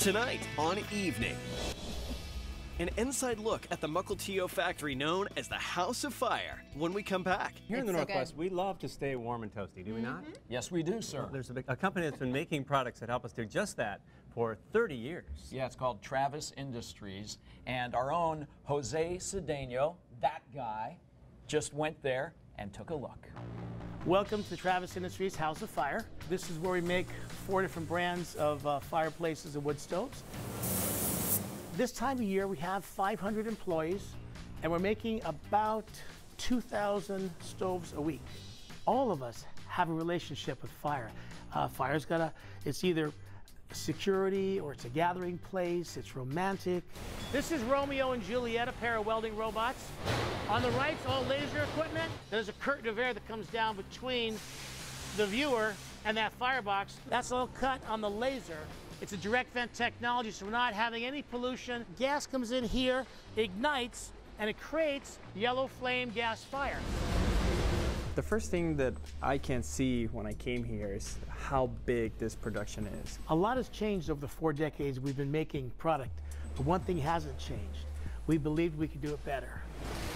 Tonight on Evening. An inside look at the Mukilteo factory known as the House of Fire when we come back. Here in the so Northwest, good. we love to stay warm and toasty, do we not? Mm-hmm. Yes, we do, sir. There's a, big- a company that's been making products that help us do just that for 30 years. Yeah, it's called Travis Industries. And our own Jose Cedeno, that guy, just went there and took a look. Welcome to Travis Industries House of Fire. This is where we make four different brands of uh, fireplaces and wood stoves. This time of year, we have 500 employees, and we're making about 2,000 stoves a week. All of us have a relationship with fire. Uh, fire's got a, it's either security or it's a gathering place, it's romantic. This is Romeo and Juliet, a pair of welding robots. On the right's all laser equipment. There's a curtain of air that comes down between the viewer and that firebox. That's all cut on the laser. It's a direct vent technology, so we're not having any pollution. Gas comes in here, ignites, and it creates yellow flame gas fire. The first thing that I can see when I came here is how big this production is. A lot has changed over the four decades we've been making product, but one thing hasn't changed. We believed we could do it better.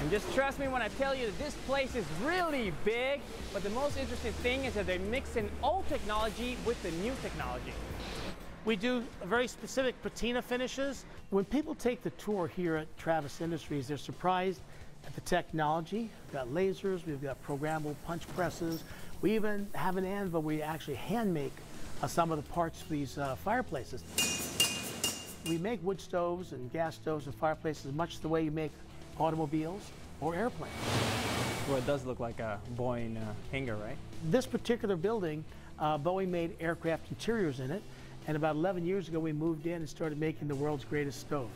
And just trust me when I tell you that this place is really big, but the most interesting thing is that they're mixing old technology with the new technology. We do very specific patina finishes. When people take the tour here at Travis Industries, they're surprised at the technology. We've got lasers, we've got programmable punch presses. We even have an anvil where we actually hand make uh, some of the parts for these uh, fireplaces. We make wood stoves and gas stoves and fireplaces much the way you make automobiles or airplanes. Well, it does look like a Boeing uh, hangar, right? This particular building, uh, Boeing made aircraft interiors in it, and about 11 years ago we moved in and started making the world's greatest stoves.